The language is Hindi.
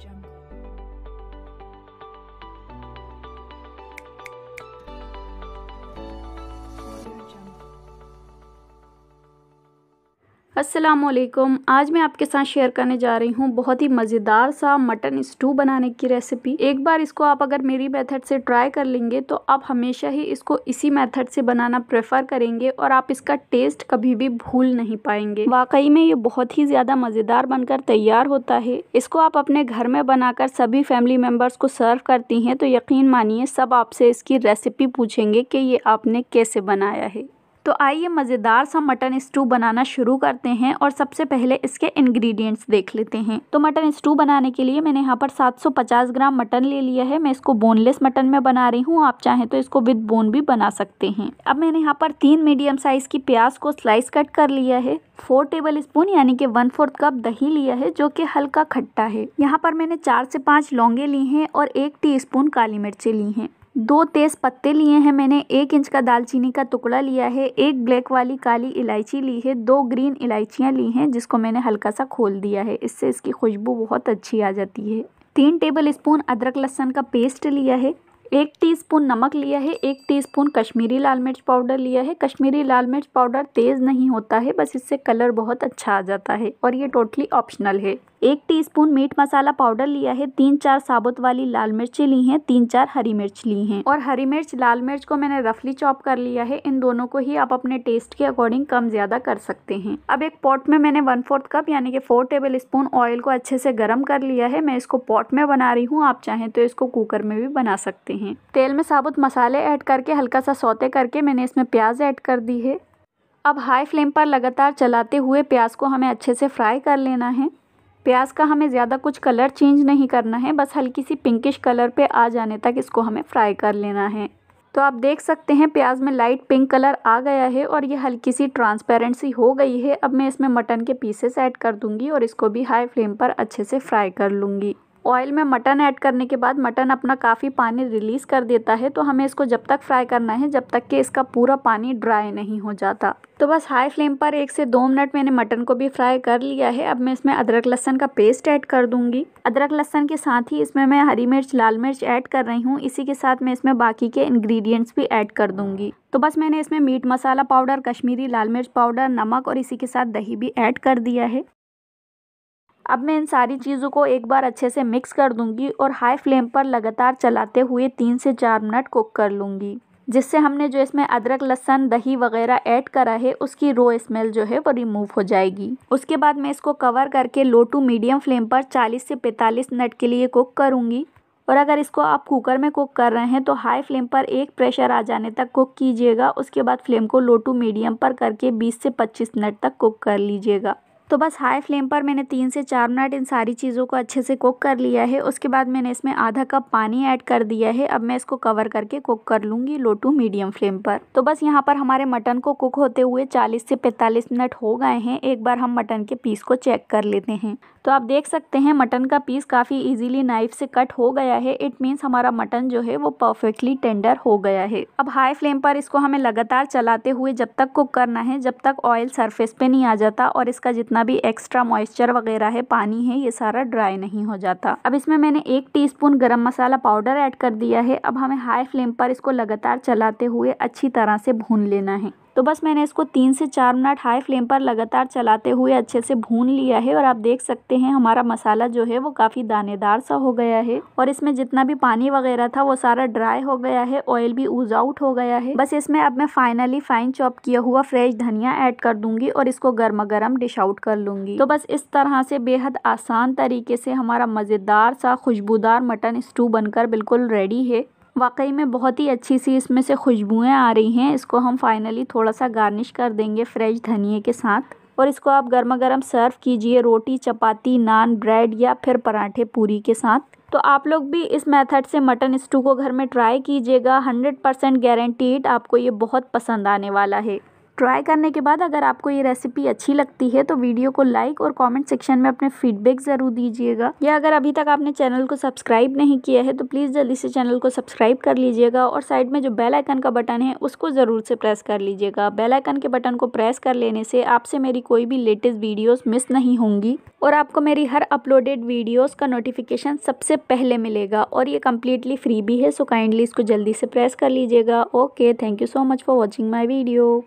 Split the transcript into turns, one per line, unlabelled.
jumble वालेकुम आज मैं आपके साथ शेयर करने जा रही हूँ बहुत ही मज़ेदार सा मटन स्टू बनाने की रेसिपी एक बार इसको आप अगर मेरी मेथड से ट्राई कर लेंगे तो आप हमेशा ही इसको इसी मेथड से बनाना प्रेफर करेंगे और आप इसका टेस्ट कभी भी भूल नहीं पाएँगे। वाकई में ये बहुत ही ज़्यादा मज़ेदार बनकर तैयार होता है। इसको आप अपने घर में बनाकर सभी फैमिली मेंबर्स को सर्व करती हैं तो यकीन मानिए सब आपसे इसकी रेसिपी पूछेंगे कि ये आपने कैसे बनाया है। तो आइए मज़ेदार सा मटन स्टू बनाना शुरू करते हैं और सबसे पहले इसके इंग्रेडिएंट्स देख लेते हैं। तो मटन स्टू बनाने के लिए मैंने यहाँ पर 750 ग्राम मटन ले लिया है। मैं इसको बोनलेस मटन में बना रही हूँ। आप चाहें तो इसको विद बोन भी बना सकते हैं। अब मैंने यहाँ पर तीन मीडियम साइज़ की प्याज को स्लाइस कट कर लिया है। फोर टेबल स्पून यानी कि वन फोर्थ कप दही लिया है, जो कि हल्का खट्टा है। यहाँ पर मैंने चार से पाँच लौंगे ली हैं और एक टी काली मिर्चें ली हैं। दो तेज़ पत्ते लिए हैं मैंने। एक इंच का दालचीनी का टुकड़ा लिया है। एक ब्लैक वाली काली इलायची ली है। दो ग्रीन इलायचियाँ ली हैं, जिसको मैंने हल्का सा खोल दिया है। इससे इसकी खुशबू बहुत अच्छी आ जाती है। तीन टेबल स्पून अदरक लहसन का पेस्ट लिया है। एक टीस्पून नमक लिया है। एक टीस्पून कश्मीरी लाल मिर्च पाउडर लिया है। कश्मीरी लाल मिर्च पाउडर तेज़ नहीं होता है, बस इससे कलर बहुत अच्छा आ जाता है और ये टोटली ऑप्शनल है। एक टीस्पून मीट मसाला पाउडर लिया है, तीन चार साबुत वाली लाल मिर्ची ली हैं, तीन चार हरी मिर्च ली हैं। और हरी मिर्च, लाल मिर्च को मैंने रफली चॉप कर लिया है, इन दोनों को ही आप अपने टेस्ट के अकॉर्डिंग कम ज़्यादा कर सकते हैं। अब एक पॉट में मैंने वन फोर्थ कप यानी कि फोर टेबल स्पून ऑयल को अच्छे से गर्म कर लिया है, मैं इसको पॉट में बना रही हूँ, आप चाहें तो इसको कुकर में भी बना सकते हैं। तेल में साबुत मसाले ऐड करके, हल्का सा सौते करके मैंने इसमें प्याज ऐड कर दी है। अब हाई फ्लेम पर लगातार चलाते हुए प्याज को हमें अच्छे से फ्राई कर लेना है। प्याज का हमें ज़्यादा कुछ कलर चेंज नहीं करना है, बस हल्की सी पिंकिश कलर पे आ जाने तक इसको हमें फ्राई कर लेना है। तो आप देख सकते हैं प्याज में लाइट पिंक कलर आ गया है और ये हल्की सी ट्रांसपेरेंट सी हो गई है। अब मैं इसमें मटन के पीसेस ऐड कर दूँगी और इसको भी हाई फ्लेम पर अच्छे से फ्राई कर लूँगी। ऑयल में मटन ऐड करने के बाद मटन अपना काफ़ी पानी रिलीज़ कर देता है तो हमें इसको जब तक फ्राई करना है, जब तक कि इसका पूरा पानी ड्राई नहीं हो जाता। तो बस हाई फ्लेम पर एक से दो मिनट मैंने मटन को भी फ्राई कर लिया है। अब मैं इसमें अदरक, लहसन का पेस्ट ऐड कर दूँगी। अदरक, लहसन के साथ ही इसमें मैं हरी मिर्च, लाल मिर्च ऐड कर रही हूँ। इसी के साथ मैं इसमें बाकी के इंग्रेडिएंट्स भी ऐड कर दूँगी। तो बस मैंने इसमें मीट मसाला पाउडर कश्मीरी लाल मिर्च पाउडर नमक और इसी के साथ दही भी ऐड कर दिया है। अब मैं इन सारी चीज़ों को एक बार अच्छे से मिक्स कर दूँगी और हाई फ्लेम पर लगातार चलाते हुए तीन से चार मिनट कुक कर लूँगी, जिससे हमने जो इसमें अदरक, लहसन, दही वगैरह ऐड करा है, उसकी रो स्मेल जो है वो रिमूव हो जाएगी। उसके बाद मैं इसको कवर करके लो टू मीडियम फ्लेम पर 40 से 45 मिनट के लिए कुक करूँगी। और अगर इसको आप कुकर में कुक कर रहे हैं तो हाई फ्लेम पर एक प्रेशर आ जाने तक कुक कीजिएगा, उसके बाद फ्लेम को लो टू मीडियम पर करके 20 से 25 मिनट तक कुक कर लीजिएगा। तो बस हाई फ्लेम पर मैंने तीन से चार मिनट इन सारी चीज़ों को अच्छे से कुक कर लिया है। उसके बाद मैंने इसमें आधा कप पानी ऐड कर दिया है। अब मैं इसको कवर करके कुक कर लूँगी लो टू मीडियम फ्लेम पर। तो बस यहाँ पर हमारे मटन को कुक होते हुए 40 से 45 मिनट हो गए हैं। एक बार हम मटन के पीस को चेक कर लेते हैं। तो आप देख सकते हैं मटन का पीस काफ़ी इजीली नाइफ से कट हो गया है। इट मीन्स हमारा मटन जो है वो परफेक्टली टेंडर हो गया है। अब हाई फ्लेम पर इसको हमें लगातार चलाते हुए जब तक कुक करना है, जब तक ऑयल सरफेस पे नहीं आ जाता और इसका जितना भी एक्स्ट्रा मॉइस्चर वगैरह है, पानी है, ये सारा ड्राई नहीं हो जाता। अब इसमें मैंने एक टी गरम मसाला पाउडर ऐड कर दिया है। अब हमें हाई फ्लेम पर इसको लगातार चलाते हुए अच्छी तरह से भून लेना है। तो बस मैंने इसको तीन से चार मिनट हाई फ्लेम पर लगातार चलाते हुए अच्छे से भून लिया है और आप देख सकते हैं हमारा मसाला जो है वो काफ़ी दानेदार सा हो गया है। और इसमें जितना भी पानी वगैरह था वो सारा ड्राई हो गया है ऑयल भी ऊज आउट हो गया है। बस इसमें अब मैं फाइनली फाइन चॉप किया हुआ फ्रेश धनिया ऐड कर दूँगी और इसको गर्मा गर्म डिश आउट कर लूँगी। तो बस इस तरह से बेहद आसान तरीके से हमारा मज़ेदार सा खुशबूदार मटन स्टू बनकर बिल्कुल रेडी है। वाकई में बहुत ही अच्छी सी इसमें से खुशबुएँ आ रही हैं। इसको हम फाइनली थोड़ा सा गार्निश कर देंगे फ्रेश धनिए के साथ। और इसको आप गर्मा गर्म सर्व कीजिए रोटी, चपाती नान ब्रेड या फिर पराठे पूरी के साथ। तो आप लोग भी इस मेथड से मटन स्टू को घर में ट्राई कीजिएगा। हंड्रेड परसेंट गारंटीड आपको ये बहुत पसंद आने वाला है। ट्राई करने के बाद अगर आपको ये रेसिपी अच्छी लगती है तो वीडियो को लाइक और कमेंट सेक्शन में अपने फीडबैक ज़रूर दीजिएगा। या अगर अभी तक आपने चैनल को सब्सक्राइब नहीं किया है तो प्लीज़ जल्दी से चैनल को सब्सक्राइब कर लीजिएगा और साइड में जो बेल आइकन का बटन है, उसको ज़रूर से प्रेस कर लीजिएगा। बेल आइकन के बटन को प्रेस कर लेने से आपसे मेरी कोई भी लेटेस्ट वीडियोस मिस नहीं होंगी और आपको मेरी हर अपलोडेड वीडियोस का नोटिफिकेशन सबसे पहले मिलेगा और ये कम्प्लीटली फ्री भी है सो काइंडली इसको जल्दी से प्रेस कर लीजिएगा। Okay thank you so much for watching my video